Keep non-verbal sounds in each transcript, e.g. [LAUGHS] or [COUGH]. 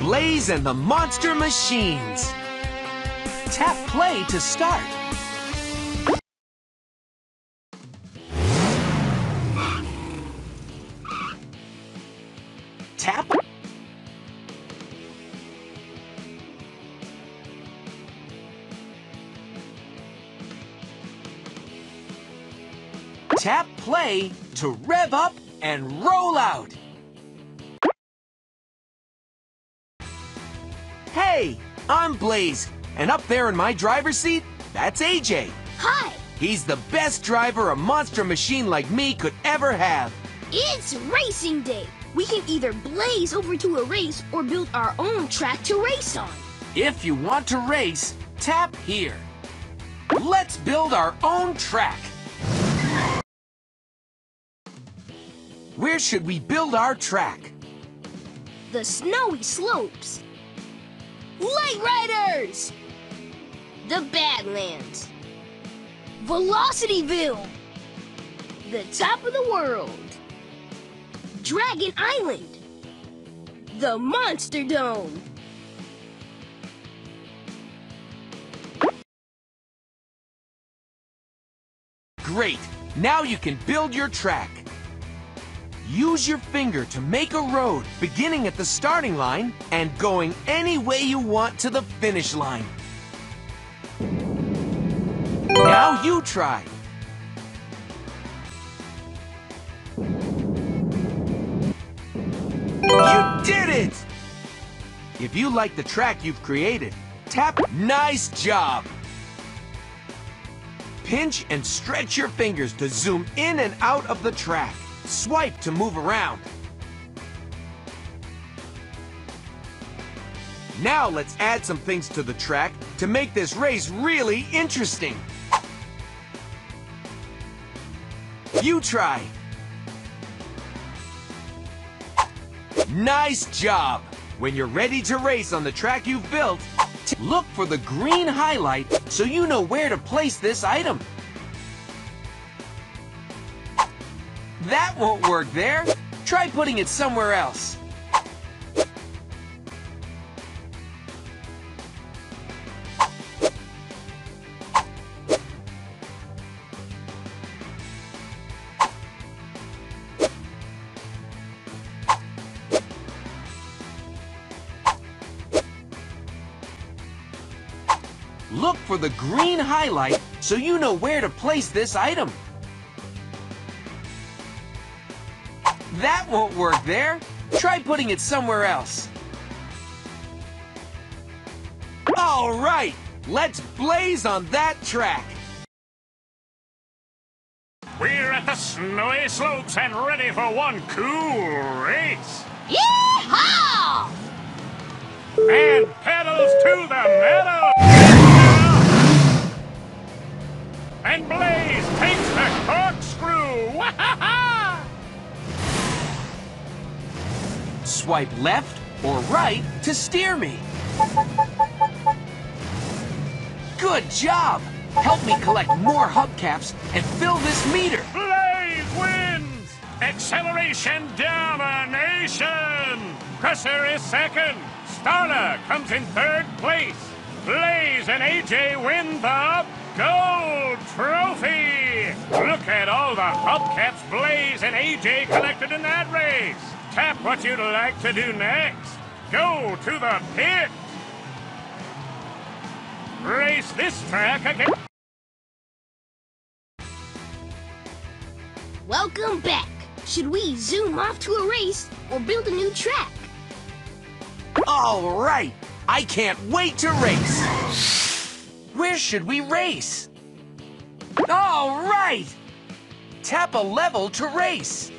Blaze and the Monster Machines. Tap play to start. Tap. Tap play to rev up and roll out. Hey, I'm Blaze, and up there in my driver's seat, that's AJ. Hi, He's the best driver a monster machine like me could ever have. it's racing day. We can either blaze over to a race or build our own track to race on. If you want to race, tap here. Let's build our own track. Where should we build our track? The snowy slopes. Light Riders! The Badlands. Velocityville. The top of the world. Dragon Island. The Monster Dome. Great! Now you can build your track. Use your finger to make a road beginning at the starting line and going any way you want to the finish line. Now you try. You did it! If you like the track you've created, tap Nice job! Pinch and stretch your fingers to zoom in and out of the track. Swipe to move around. Now let's add some things to the track to make this race really interesting. You try. Nice job! When you're ready to race on the track you've built, look for the green highlight so you know where to place this item. That won't work there. Try putting it somewhere else. Look for the green highlight so you know where to place this item. That won't work there. Try putting it somewhere else. All right, let's blaze on that track. We're at the snowy slopes and ready for one cool race. Yeehaw! And pedals to the meadow. And Blaze takes the corkscrew. [LAUGHS] Swipe left or right to steer me. Good job! Help me collect more hubcaps and fill this meter. Blaze wins! Acceleration domination! Crusher is second. Starla comes in third place. Blaze and AJ win the gold trophy! Look at all the hubcaps Blaze and AJ collected in that race. Tap what you'd like to do next. Go to the pit. Race this track again. Welcome back. Should we zoom off to a race or build a new track? All right, I can't wait to race. Where should we race? All right! Tap a level to race.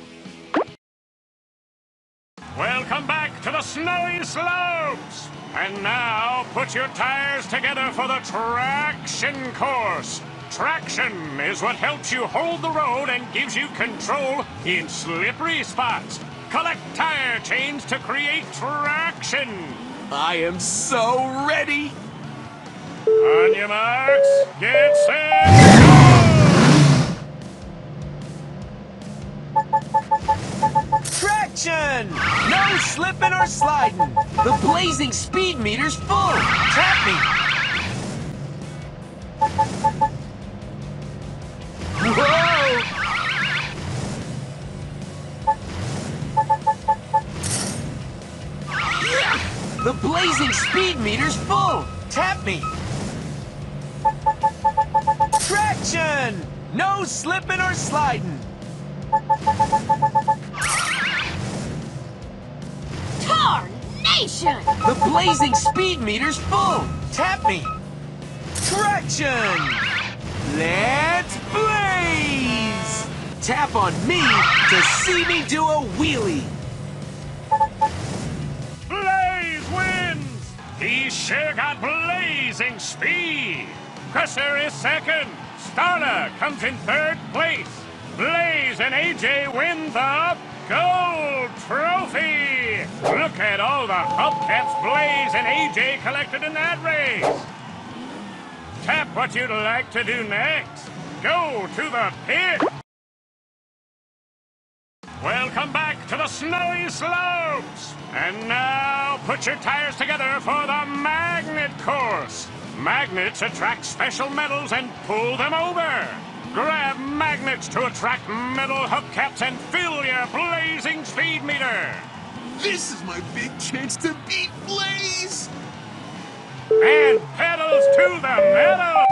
The snowy slopes! And now put your tires together for the traction course. Traction is what helps you hold the road and gives you control in slippery spots. Collect tire chains to create traction. I am so ready. On your marks, get set, go! [LAUGHS] Traction! No slipping or sliding. The blazing speed meter's full. Tap me. Whoa! The blazing speed meter's full. Tap me. Traction! No slipping or sliding. Tarnation! The blazing speed meter's full. Tap me. Traction! Let's blaze! Tap on me to see me do a wheelie. Blaze wins! He's sure got blazing speed! Crusher is second. Starla comes in third place. Blaze and AJ win the gold trophy! Look at all the hubcaps Blaze and AJ collected in that race! Tap what you'd like to do next. Go to the pit! Welcome back to the snowy slopes! And now put your tires together for the magnet course! Magnets attract special metals and pull them over! Grab magnets to attract metal hubcaps and fill your blazing speed meter! This is my big chance to beat Blaze! And pedals to the metal!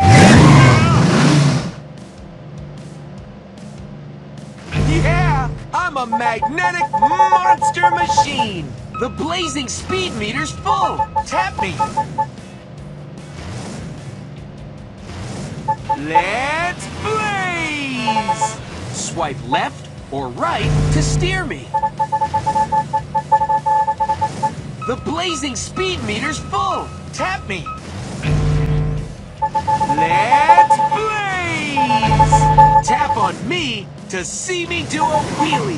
Yeah, I'm a magnetic monster machine. The blazing speed meter's full. Tap me. Let's Swipe left or right to steer me. The blazing speed meter's full. Tap me. Let's blaze! Tap on me to see me do a wheelie.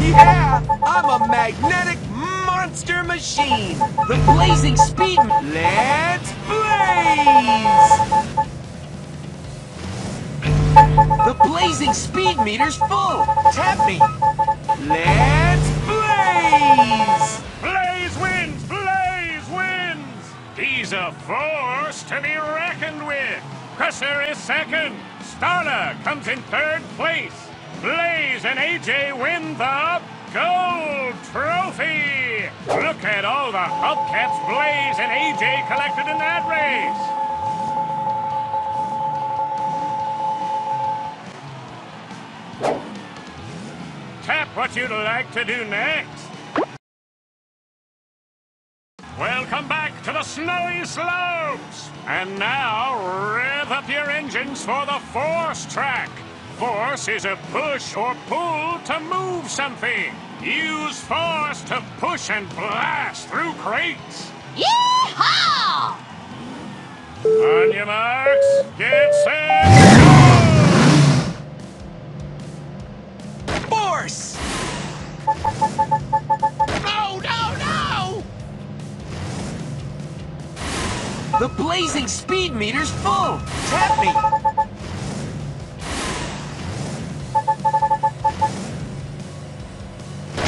Yeah, I'm a magnetic monster machine. The blazing speed. Let's blaze! The blazing speed meter's full. Tap me. Let's blaze! Blaze wins! Blaze wins! He's a force to be reckoned with. Crusher is second. Starla comes in third place. Blaze and AJ win the gold trophy. Look at all the hubcaps Blaze and AJ collected in that race. What you'd like to do next. Welcome back to the snowy slopes! And now, rev up your engines for the force track. Force is a push or pull to move something. Use force to push and blast through crates. Yeehaw! On your marks, get set, go! Force! No, no, no! The blazing speed meter's full. Tap me.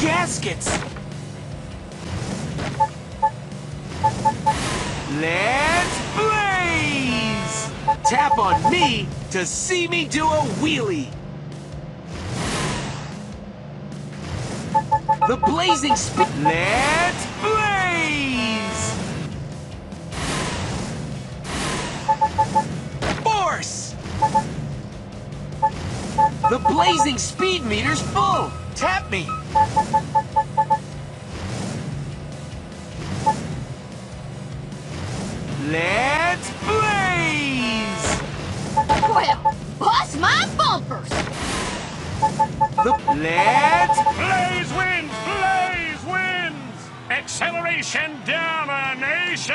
Gaskets. Let's blaze! Tap on me to see me do a wheelie. The blazing speed. Let's blaze! Force! The blazing speed meter's full. Tap me. Let's blaze! Well, bust my bumpers! The let's Blaze wins! Blaze wins! Acceleration domination!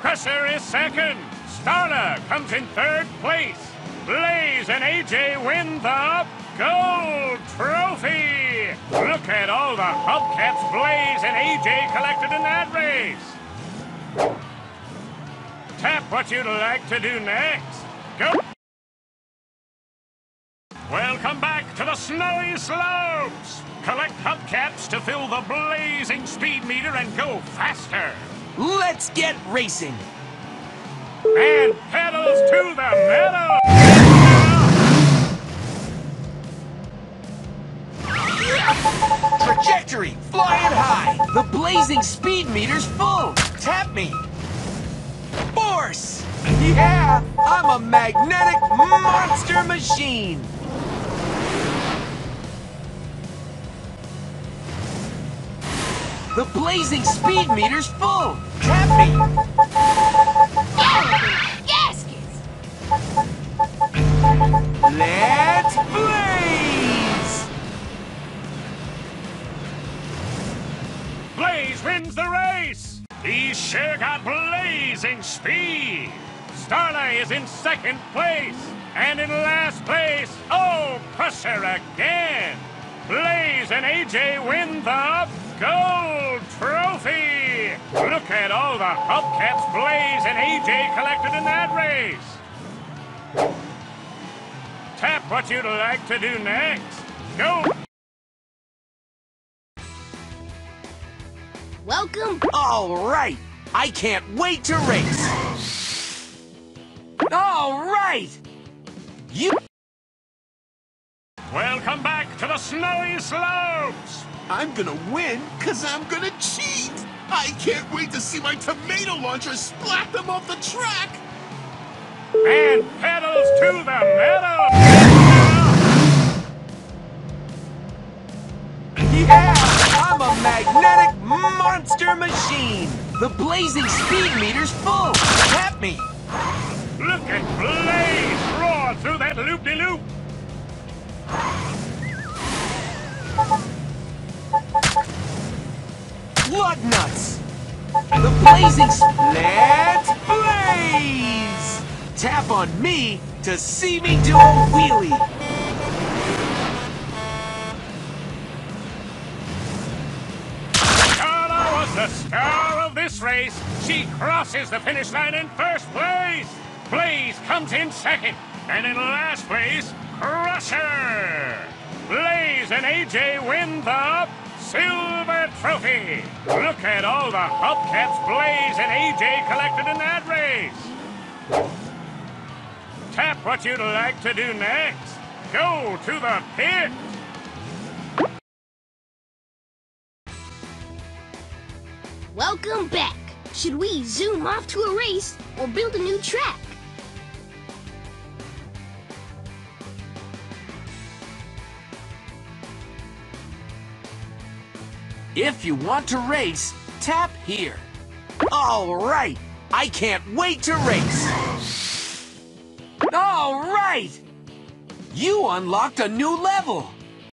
Crusher is second. Starla comes in third place. Blaze and AJ win the gold trophy! Look at all the hubcaps Blaze and AJ collected in that race. Tap what you'd like to do next. Go! Welcome back to the snowy slopes. Collect hubcaps to fill the blazing speed meter and go faster. Let's get racing! And pedals to the metal. Trajectory, flying high! The blazing speed meter's full! Tap me! Force! Yeah! I'm a magnetic monster machine! The blazing speed meter's full! Tap me! Gaskets! Let's blaze! Blaze wins the race. He's sure got blazing speed. Starlight is in second place. And in last place, oh, Crusher again. Blaze and AJ win the gold trophy. Look at all the hubcaps Blaze and AJ collected in that race. Tap what you'd like to do next. Go Welcome. All right! I can't wait to race! All right! You Welcome back to the snowy slopes! I'm gonna win because I'm gonna cheat. I can't wait to see my tomato launcher splat them off the track. And pedals to the metal. Yeah! I'm a magnetic monster machine! The blazing speed meter's full! Tap me! Look at Blaze roar through that loop-de-loop! Lug nuts! The blazing Let's blaze! Tap on me to see me do a wheelie! Starla was the star of this race. She crosses the finish line in first place. Blaze comes in second. And in last place, Crusher. Blaze and AJ win the Silver Trophy. Look at all the hubcaps Blaze and AJ collected in that race. Tap what you'd like to do next. Go to the pit. Welcome back. Should we zoom off to a race or build a new track? If you want to race, tap here. All right! I can't wait to race! All right! You unlocked a new level!